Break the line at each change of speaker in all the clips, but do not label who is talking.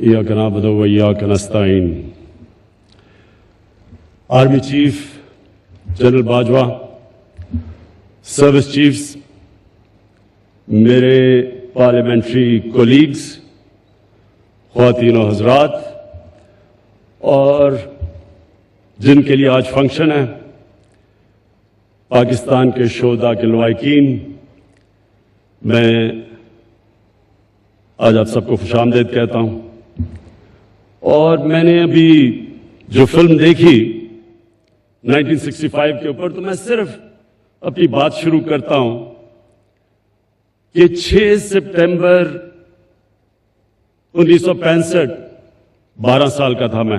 ایاک نعبد و ایاک نستعین army chief general Bajwa service chiefs میرے پارلیمنٹری کولیگز خواتین و حضرات اور جن کے لیے آج فنکشن ہے، پاکستان کے شودا کے لوائکین میں آج آپ سب کو خوش آمدید کہتا ہوں۔ اور میں نے ابھی جو فلم دیکھی 1965 کے اوپر، تو میں صرف اپنی بات شروع کرتا ہوں کہ 6 سپٹمبر انیس سو پینسٹھ، بارہ سال کا تھا میں۔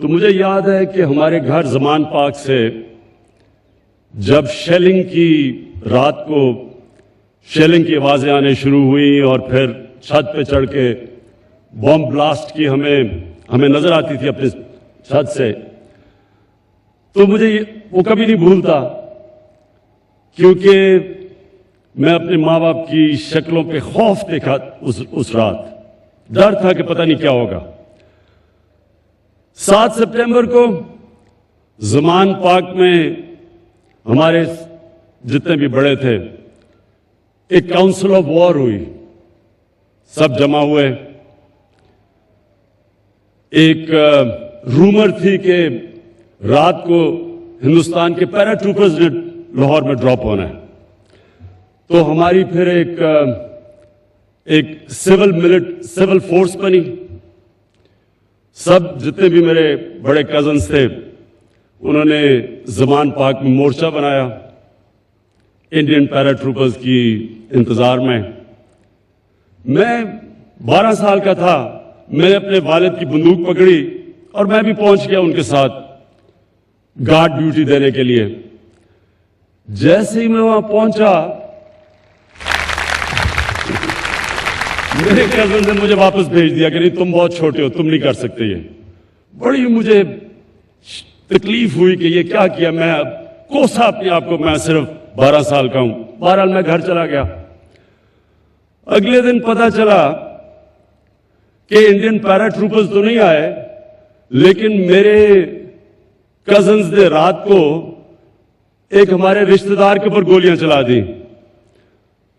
تو مجھے یاد ہے کہ ہمارے گھر زمان پاک سے جب شیلنگ کی رات کو شیلنگ کی آوازیں آنے شروع ہوئی اور پھر چھت پہ چڑھ کے بوم بلاسٹ کی ہمیں ہمیں نظر آتی تھی اپنے چھت سے۔ تو مجھے وہ کبھی نہیں بھولتا کیونکہ میں اپنے ماں باپ کی شکلوں پہ خوف دیکھا اس, اس رات۔ ڈر تھا کہ پتہ نہیں کیا ہوگا۔ سات سپٹمبر کو زمان پاک میں ہمارے جتنے بھی بڑے تھے ایک کاؤنسل آف وار ہوئی۔ سب جمع ہوئے۔ ایک رومر تھی کہ رات کو ہندوستان کے پیرا ٹروپرز نے لاہور میں ڈراپ ہونا ہے۔ تو ہماری پھر ایک ایک سول ملٹ سول فورس بنی۔ سب جتنے بھی میرے بڑے کزنس تھے، انہوں نے زمان پاک میں مورچہ بنایا۔ انڈین پیرا ٹروپرز کی انتظار میں۔ میں بارہ سال کا تھا۔ میں نے اپنے والد کی بندوق پکڑی اور میں بھی پہنچ گیا ان کے ساتھ گارڈ ڈیوٹی دینے کے لیے۔ جیسے ہی میں وہاں پہنچا، میرے کزن نے مجھے واپس بھیج دیا کہ نہیں، تم بہت چھوٹے ہو، تم نہیں کر سکتے یہ۔ بڑی مجھے تکلیف ہوئی کہ یہ کیا کیا، میں کوسا اپنے آپ کو، میں صرف بارہ سال کا ہوں۔ بہرحال میں گھر چلا گیا۔ اگلے دن پتا چلا کہ انڈین پیرا ٹروپرز تو نہیں آئے، لیکن میرے کزنز نے رات کو ایک ہمارے رشتہ دار کے اوپر گولیاں چلا دی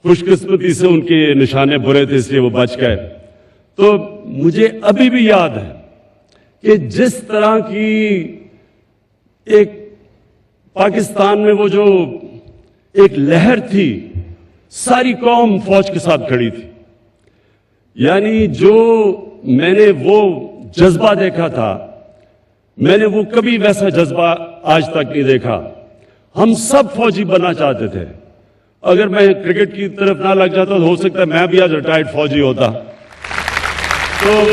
خوش قسمتی سے ان کے نشانے برے تھے، اس لیے وہ بچ گئے۔ تو مجھے ابھی بھی یاد ہے کہ جس طرح کی ایک پاکستان میں وہ جو ایک لہر تھی، ساری قوم فوج کے ساتھ کھڑی تھی۔ یعنی جو میں نے وہ جذبہ دیکھا تھا، میں نے وہ کبھی ویسا جذبہ آج تک نہیں دیکھا۔ ہم سب فوجی بننا چاہتے تھے۔ اگر میں کرکٹ کی طرف نہ لگ جاتا تو ہو سکتا ہے میں بھی آج ریٹائرڈ فوجی ہوتا۔ تو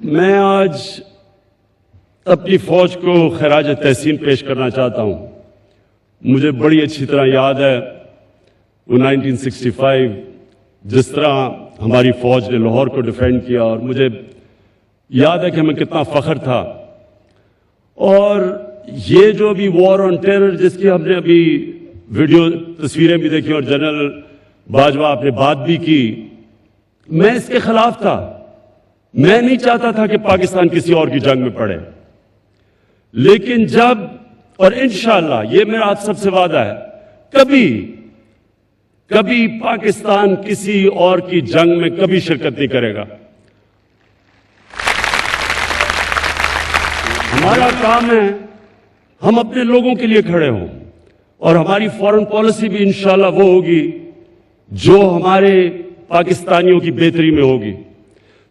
میں آج اپنی فوج کو خراج تحسین پیش کرنا چاہتا ہوں۔ مجھے بڑی اچھی طرح یاد ہے۔ 1965 جس طرح ہماری فوج نے لاہور کو ڈیفینڈ کیا اور مجھے یاد ہے کہ ہمیں کتنا فخر تھا۔ اور یہ جو ابھی وار آن ٹیرر جس کی ہم نے ابھی ویڈیو تصویریں بھی دیکھی اور جنرل باجوہ آپ نے بات بھی کی، میں اس کے خلاف تھا۔ میں نہیں چاہتا تھا کہ پاکستان کسی اور کی جنگ میں پڑے۔ لیکن جب اور انشاءاللہ یہ میرا آپ سب سے وعدہ ہے، کبھی کبھی پاکستان کسی اور کی جنگ میں کبھی شرکت نہیں کرے گا۔ ہمارا کام ہے، ہم اپنے لوگوں کے لیے کھڑے ہوں۔ اور ہماری فورن پالیسی بھی انشاءاللہ وہ ہوگی جو ہمارے پاکستانیوں کی بہتری میں ہوگی۔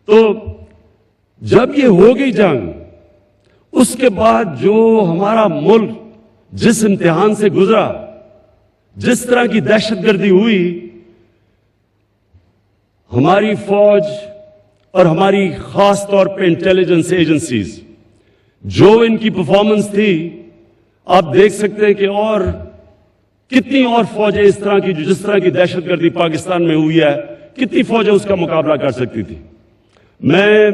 تو جب یہ ہوگی جنگ، اس کے بعد جو ہمارا ملک جس امتحان سے گزرا جس طرح کی دہشت گردی ہوئی، ہماری فوج اور ہماری خاص طور پہ انٹیلیجنس ایجنسیز، جو ان کی پرفارمنس تھی، آپ دیکھ سکتے ہیں کہ اور کتنی اور فوجیں اس طرح کی جس طرح کی دہشت گردی پاکستان میں ہوئی ہے، کتنی فوجیں اس کا مقابلہ کر سکتی تھی میں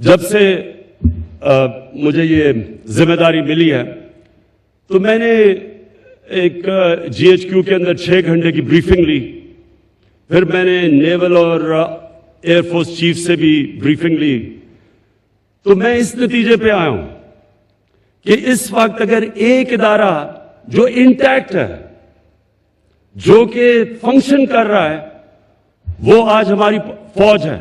جب سے مجھے یہ ذمہ داری ملی ہے، تو میں نے ایک جی ایچ کیو کے اندر چھ گھنٹے کی بریفنگ لی۔ پھر میں نے نیول اور ایئر فورس چیف سے بھی بریفنگ لی۔ تو میں اس نتیجے پہ آیا ہوں کہ اس وقت اگر ایک ادارہ جو انٹیکٹ ہے، جو کہ فنکشن کر رہا ہے، وہ آج ہماری فوج ہے۔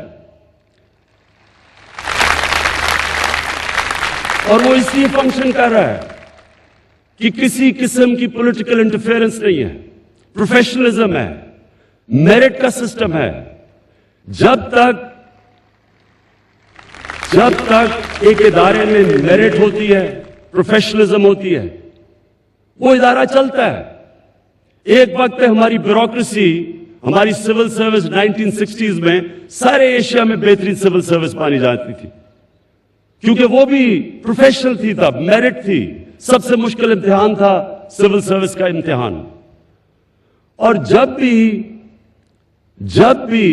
اور وہ اس لیے فنکشن کر رہا ہے۔ کہ کسی قسم کی پولیٹیکل انٹرفیئرنس نہیں ہے پروفیشنلزم ہے میرٹ کا سسٹم ہے۔ جب تک جب تک ایک ادارے میں میرٹ ہوتی ہے پروفیشنلزم ہوتی ہے، وہ ادارہ چلتا ہے۔ ایک وقت ہماری بیوروکریسی ہماری سول سروس نائنٹین سکسٹیز میں سارے ایشیا میں بہترین سول سروس پانی جاتی تھی۔ کیونکہ وہ بھی پروفیشنل تھی تب میرٹ تھی۔ سب سے مشکل امتحان تھا سول سروس کا امتحان۔ اور جب بھی جب بھی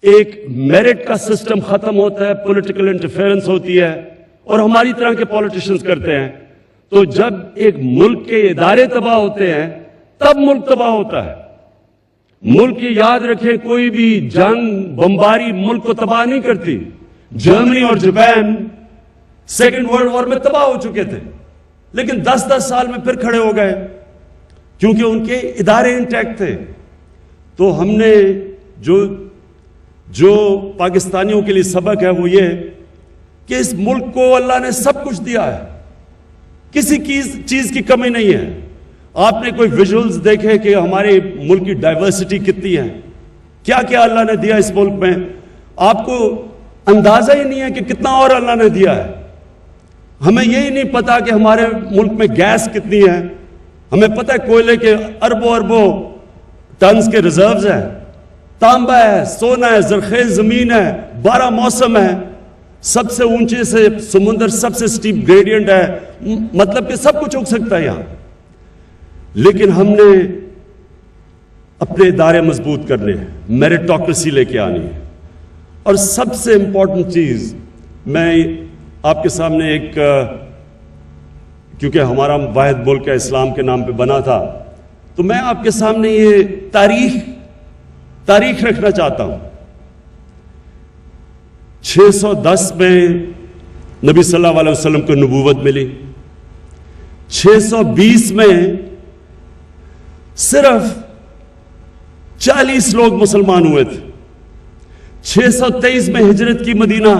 ایک میرٹ کا سسٹم ختم ہوتا ہے پولیٹیکل انٹرفیئرنس ہوتی ہے، اور ہماری طرح کے پالیٹیشنز کرتے ہیں، تو جب ایک ملک کے ادارے تباہ ہوتے ہیں، تب ملک تباہ ہوتا ہے۔ ملک کی یاد رکھیں کوئی بھی جنگ، بمباری ملک کو تباہ نہیں کرتی۔ جرمنی اور جاپان، سیکنڈ ورلڈ وار میں تباہ ہو چکے تھے۔ لیکن دس دس سال میں پھر کھڑے ہو گئے۔ کیونکہ ان کے ادارے انٹیکٹ تھے۔ تو ہم نے جو جو پاکستانیوں کے لیے سبق ہے وہ یہ کہ اس ملک کو اللہ نے سب کچھ دیا ہے۔ کسی چیز کی کمی نہیں ہے۔ آپ نے کوئی ویژولز دیکھے کہ ہمارے ملک کی ڈائیورسٹی کتنی ہے؟ کیا کیا اللہ نے دیا اس ملک میں؟ آپ کو اندازہ ہی نہیں ہے کہ کتنا اور اللہ نے دیا ہے۔ ہمیں یہی نہیں پتا کہ ہمارے ملک میں گیس کتنی ہے۔ ہمیں پتہ ہے کوئلے کے اربوں اربوں ٹنز کے ریزروز ہیں۔ تانبا ہے، سونا ہے، زرخیز زمین ہے، بارہ موسم ہے سب سے اونچے سے سمندر سب سے سٹیپ گریڈینٹ ہے۔ مطلب کہ سب کچھ اگ سکتا ہے یہاں۔ لیکن ہم نے اپنے ادارے مضبوط کرنے ہیں۔ میریٹوکریسی لے کے آنی ہے۔ اور سب سے امپورٹنٹ چیز، میں آپ کے سامنے ایک کیونکہ ہمارا واحد ملک اسلام کے نام پہ بنا تھا، تو میں آپ کے سامنے یہ تاریخ تاریخ رکھنا چاہتا ہوں۔ چھ سو دس میں نبی صلی اللہ علیہ وسلم کو نبوت ملی۔ چھ سو بیس میں صرف چالیس لوگ مسلمان ہوئے تھے۔ چھ سو تیئیس میں ہجرت کی مدینہ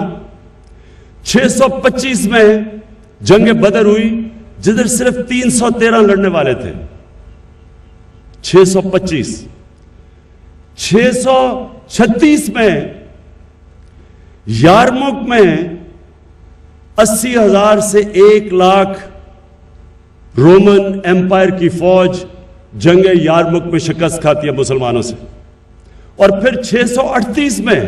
چھ سو پچیس میں جنگ بدر ہوئی جدھر صرف تین سو تیرہ لڑنے والے تھے۔ چھ سو پچیس۔ چھ سو چھتیس میں یارمک میں اسی ہزار سے ایک لاکھ رومن ایمپائر کی فوج جنگ یارمک میں شکست کھاتی ہے مسلمانوں سے۔ اور پھر چھ سو اٹھتیس میں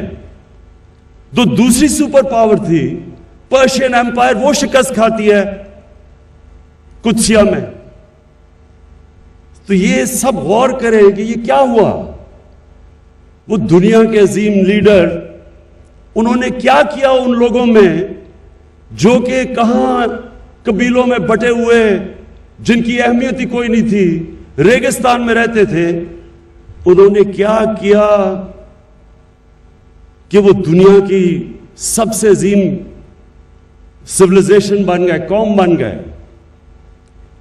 جو دوسری سپر پاور تھی پرشین ایمپائر وہ شکست کھاتی ہے کچھیا میں۔ تو یہ سب غور کریں کہ یہ کیا ہوا؟ وہ دنیا کے عظیم لیڈر، انہوں نے کیا کیا ان لوگوں میں جو کہ کہاں قبیلوں میں بٹے ہوئے، جن کی اہمیت ہی کوئی نہیں تھی، ریگستان میں رہتے تھے۔ انہوں نے کیا کیا کہ وہ دنیا کی سب سے عظیم سولیزیشن بن گئے، قوم بن گئے۔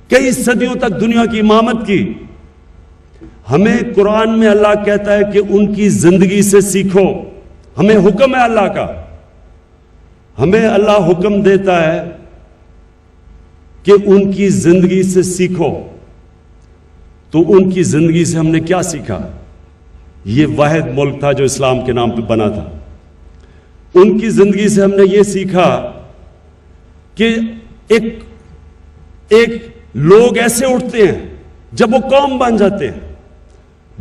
کئی صدیوں تک دنیا کی امامت کی۔ ہمیں قرآن میں اللہ کہتا ہے کہ ان کی زندگی سے سیکھو۔ ہمیں حکم ہے اللہ کا۔ ہمیں اللہ حکم دیتا ہے کہ ان کی زندگی سے سیکھو۔ تو ان کی زندگی سے ہم نے کیا سیکھا؟ یہ واحد ملک تھا جو اسلام کے نام پہ بنا تھا۔ ان کی زندگی سے ہم نے یہ سیکھا کہ ایک ایک لوگ ایسے اٹھتے ہیں جب وہ قوم بن جاتے ہیں۔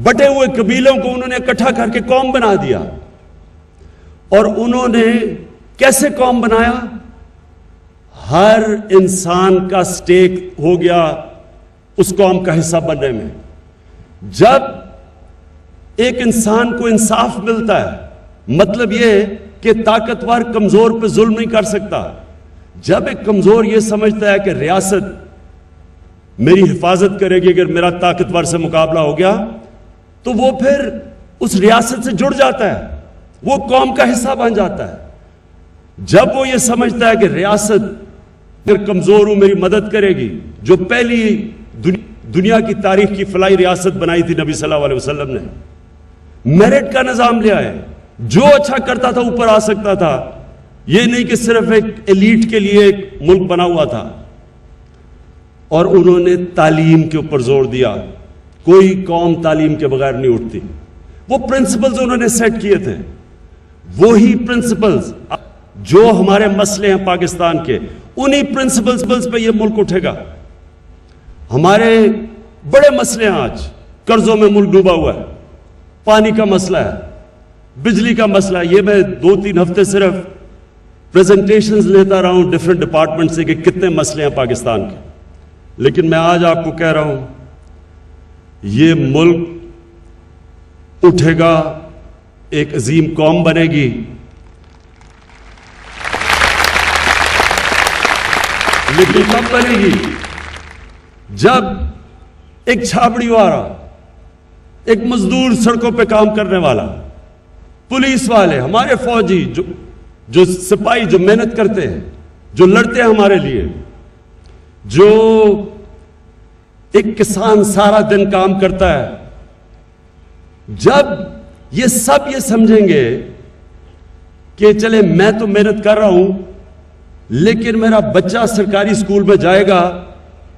بٹے ہوئے قبیلوں کو انہوں نے اکٹھا کر کے قوم بنا دیا۔ اور انہوں نے کیسے قوم بنایا؟ ہر انسان کا سٹیک ہو گیا اس قوم کا حصہ بننے میں۔ جب ایک انسان کو انصاف ملتا ہے مطلب یہ کہ طاقتور کمزور پہ ظلم نہیں کر سکتا۔ جب ایک کمزور یہ سمجھتا ہے کہ ریاست میری حفاظت کرے گی اگر میرا طاقتور سے مقابلہ ہو گیا، تو وہ پھر اس ریاست سے جڑ جاتا ہے، وہ قوم کا حصہ بن جاتا ہے۔ جب وہ یہ سمجھتا ہے کہ ریاست اگر کمزور ہوں میری مدد کرے گی، جو پہلی دنیا کی تاریخ کی فلائی ریاست بنائی تھی نبی صلی اللہ علیہ وسلم نے، میرٹ کا نظام لے آئے۔ جو اچھا کرتا تھا، اوپر آ سکتا تھا۔ یہ نہیں کہ صرف ایک ایلیٹ کے لیے ایک ملک بنا ہوا تھا اور انہوں نے تعلیم کے اوپر زور دیا۔ کوئی قوم تعلیم کے بغیر نہیں اٹھتی۔ وہ پرنسپلز انہوں نے سیٹ کیے تھے۔ وہی پرنسپلز جو ہمارے مسئلے ہیں پاکستان کے، انہی پرنسپلز پہ یہ ملک اٹھے گا۔ ہمارے بڑے مسئلے ہیں آج۔ قرضوں میں ملک ڈوبا ہوا ہے۔ پانی کا مسئلہ ہے۔ بجلی کا مسئلہ ہے۔ یہ میں دو تین ہفتے صرف پریزنٹیشنز لیتا رہا ہوں ڈفرینٹ ڈپارٹمنٹ سے کہ کتنے مسئلے ہیں پاکستان کے۔ لیکن میں آج آپ کو کہہ رہا ہوں، یہ ملک اٹھے گا، ایک عظیم قوم بنے گی۔ لیکن کب بنے گی؟ جب ایک چھاپڑی والا ایک مزدور سڑکوں پہ کام کرنے والا، پولیس والے، ہمارے فوجی، جو جو سپاہی، جو محنت کرتے ہیں، جو لڑتے ہیں ہمارے لیے، جو ایک کسان سارا دن کام کرتا ہے، جب یہ سب یہ سمجھیں گے کہ چلے میں تو محنت کر رہا ہوں، لیکن میرا بچہ سرکاری اسکول میں جائے گا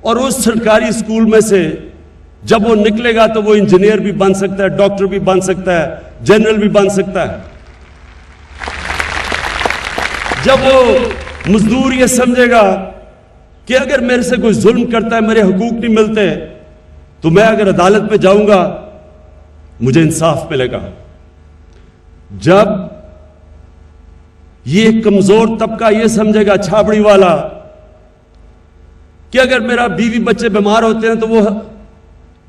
اور اس سرکاری اسکول میں سے جب وہ نکلے گا تو وہ انجینئر بھی بن سکتا ہے، ڈاکٹر بھی بن سکتا ہے، جنرل بھی بن سکتا ہے۔ جب وہ مزدور یہ سمجھے گا کہ اگر میرے سے کوئی ظلم کرتا ہے، میرے حقوق نہیں ملتے، تو میں اگر عدالت پہ جاؤں گا، مجھے انصاف ملے گا۔ جب یہ کمزور طبقہ یہ سمجھے گا چھاپڑی والا، کہ اگر میرا بیوی بچے بیمار ہوتے ہیں، تو وہ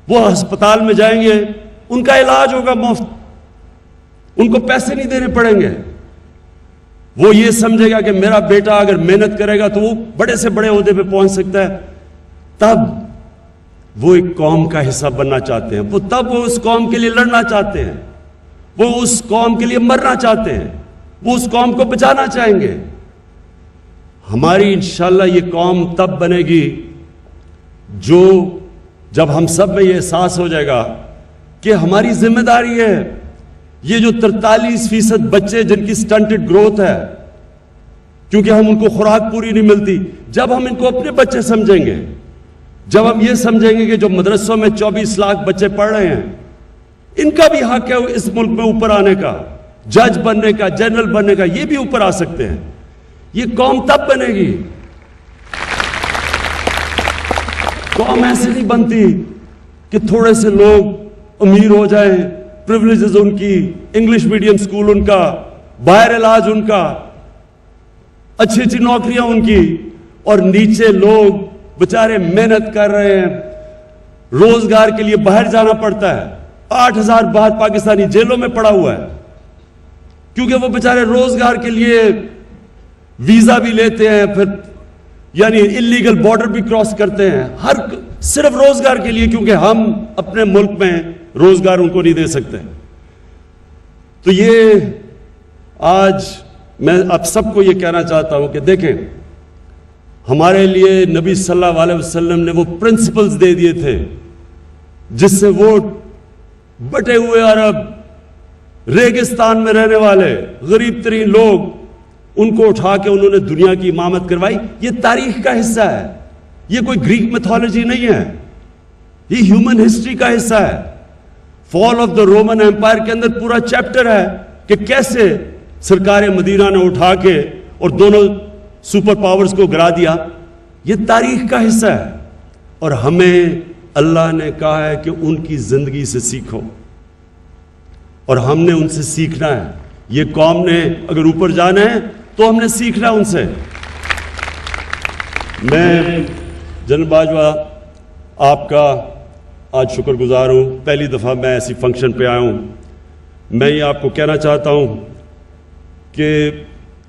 وہ ہسپتال میں جائیں گے، ان کا علاج ہوگا، مفت۔ ان کو پیسے نہیں دینے پڑیں گے۔ وہ یہ سمجھے گا کہ میرا بیٹا اگر محنت کرے گا تو وہ بڑے سے بڑے عہدے پہ پہنچ سکتا ہے۔ تب وہ ایک قوم کا حصہ بننا چاہتے ہیں۔ وہ تب وہ اس قوم کے لیے لڑنا چاہتے ہیں۔ وہ اس قوم کے لیے مرنا چاہتے ہیں۔ وہ اس قوم کو بچانا چاہیں گے۔ ہماری انشاءاللہ یہ قوم تب بنے گی جو جب ہم سب میں یہ احساس ہو جائے گا کہ ہماری ذمہ داری ہے۔ یہ جو ترتالیس فیصد بچے جن کی سٹنٹڈ گروتھ ہے، کیونکہ ہم ان کو خوراک پوری نہیں ملتی، جب ہم ان کو اپنے بچے سمجھیں گے، جب ہم یہ سمجھیں گے کہ جو مدرسوں میں چوبیس لاکھ بچے پڑھ رہے ہیں، ان کا بھی حق ہے اس ملک میں اوپر آنے کا، جج بننے کا، جنرل بننے کا، یہ بھی اوپر آ سکتے ہیں۔ یہ قوم تب بنے گی۔ قوم ایسے نہیں بنتی کہ تھوڑے سے لوگ امیر ہو جائیں۔ پریولیجز ان کی انگلش میڈیم سکول ان کا باہر علاج ان کا، اچھی اچھی نوکریاں ان کی، اور نیچے لوگ بچارے محنت کر رہے ہیں۔ روزگار کے لیے باہر جانا پڑتا ہے۔ آٹھ ہزار باہر پاکستانی جیلوں میں پڑا ہوا ہے۔ کیونکہ وہ بچارے روزگار کے لیے ویزا بھی لیتے ہیں، پھر یعنی انلیگل بارڈر بھی کراس کرتے ہیں۔ ہر صرف روزگار کے لیے، کیونکہ ہم اپنے ملک میں روزگار ان کو نہیں دے سکتے۔ تو یہ آج میں اب سب کو یہ کہنا چاہتا ہوں کہ دیکھیں، ہمارے لیے نبی صلی اللہ علیہ وسلم نے وہ پرنسپلز دے دیے تھے، جس سے وہ بٹے ہوئے عرب، ریگستان میں رہنے والے، غریب ترین لوگ، ان کو اٹھا کے انہوں نے دنیا کی امامت کروائی۔ یہ تاریخ کا حصہ ہے۔ یہ کوئی گریک میتھولوجی نہیں ہے۔ یہ ہیومن ہسٹری کا حصہ ہے۔ Fall of the Roman empire کے اندر پورا چیپٹر ہے کہ کیسے سرکار مدینہ نے اٹھا کے اور دونوں سپر پاورز کو گرا دیا۔ یہ تاریخ کا حصہ ہے۔ اور ہمیں اللہ نے کہا ہے کہ ان کی زندگی سے سیکھو۔ اور ہم نے ان سے سیکھنا ہے۔ یہ قوم نے اگر اوپر جانا ہے تو ہم نے سیکھنا ان سے۔ میں جن باجوہ آپ کا آج شکر گزار ہوں۔ پہلی دفعہ میں ایسی فنکشن پہ آیا ہوں۔ میں یہ آپ کو کہنا چاہتا ہوں کہ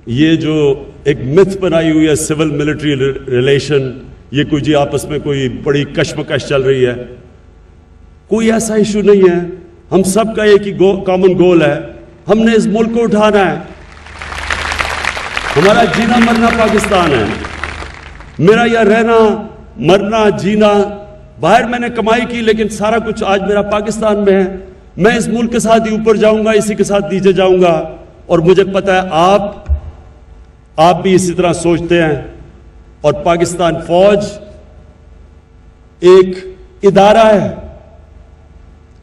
یہ جو ایک متھ بنائی ہوئی ہے سول ملٹری ریلیشن یہ کوئی جی آپس میں کوئی بڑی کشمکش چل رہی ہے۔ کوئی ایسا ایشو نہیں ہے۔ ہم سب کا ایک ہی کامن گول ہے۔ ہم نے اس ملک کو اٹھانا ہے۔ ہمارا جینا مرنا پاکستان ہے۔ میرا یہ رہنا، مرنا، جینا باہر میں نے کمائی کی، لیکن سارا کچھ آج میرا پاکستان میں ہے۔ میں اس ملک کے ساتھ ہی اوپر جاؤں گا، اسی کے ساتھ نیچے جاؤں گا۔ اور مجھے پتا ہے، آپ آپ بھی اسی طرح سوچتے ہیں۔ اور پاکستان فوج ایک ادارہ ہے۔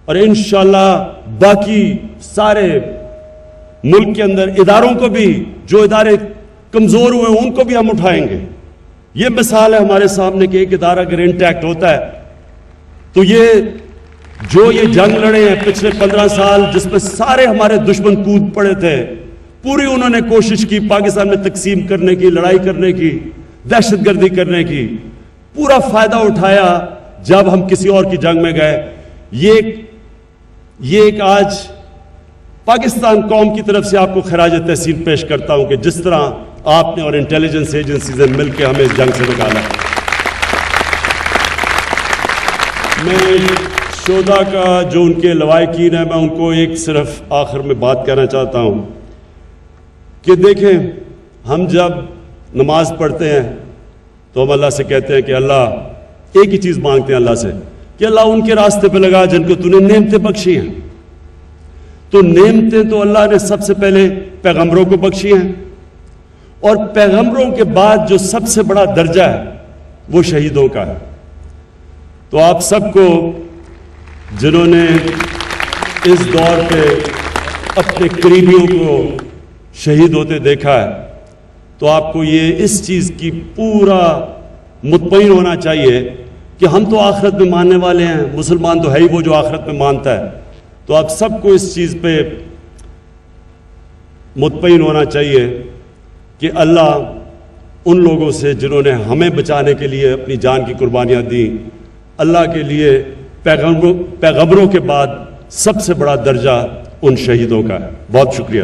اور انشاءاللہ باقی سارے ملک کے اندر اداروں کو بھی، جو ادارے کمزور ہوئے، ان کو بھی ہم اٹھائیں گے۔ یہ مثال ہے ہمارے سامنے کہ ایک ادارہ اگر انٹیکٹ ہوتا ہے تو یہ جو یہ جنگ لڑے ہیں پچھلے پندرہ سال، جس میں سارے ہمارے دشمن کود پڑے تھے، پوری انہوں نے کوشش کی پاکستان میں تقسیم کرنے کی، لڑائی کرنے کی، دہشت گردی کرنے کی، پورا فائدہ اٹھایا جب ہم کسی اور کی جنگ میں گئے۔ یہ یہ ایک آج پاکستان قوم کی طرف سے آپ کو خراج تحسین پیش کرتا ہوں کہ جس طرح آپ نے اور انٹیلیجنس ایجنسیز نے مل کے ہمیں اس جنگ سے نکالا۔ میں شودا کا جو ان کے لوائقین ہیں، میں ان کو ایک صرف آخر میں بات کہنا چاہتا ہوں کہ دیکھیں، ہم جب نماز پڑھتے ہیں تو ہم اللہ سے کہتے ہیں کہ اللہ، ایک ہی چیز مانگتے ہیں اللہ سے، کہ اللہ ان کے راستے پہ لگا جن کو تو نے نعمتیں بخشی ہیں۔ تو نعمتیں تو اللہ نے سب سے پہلے پیغمبروں کو بخشی ہیں۔ اور پیغمبروں کے بعد جو سب سے بڑا درجہ ہے، وہ شہیدوں کا ہے۔ تو آپ سب کو جنہوں نے اس دور پہ اپنے قریبیوں کو شہید ہوتے دیکھا ہے، تو آپ کو یہ اس چیز کی پورا مطمئن ہونا چاہیے کہ ہم تو آخرت میں ماننے والے ہیں، مسلمان تو ہے ہی وہ جو آخرت میں مانتا ہے۔ تو آپ سب کو اس چیز پہ مطمئن ہونا چاہیے کہ اللہ ان لوگوں سے جنہوں نے ہمیں بچانے کے لیے اپنی جان کی قربانیاں دیں۔ اللہ کے لیے پیغمبروں پیغمبروں کے بعد سب سے بڑا درجہ ان شہیدوں کا ہے۔ بہت شکریہ۔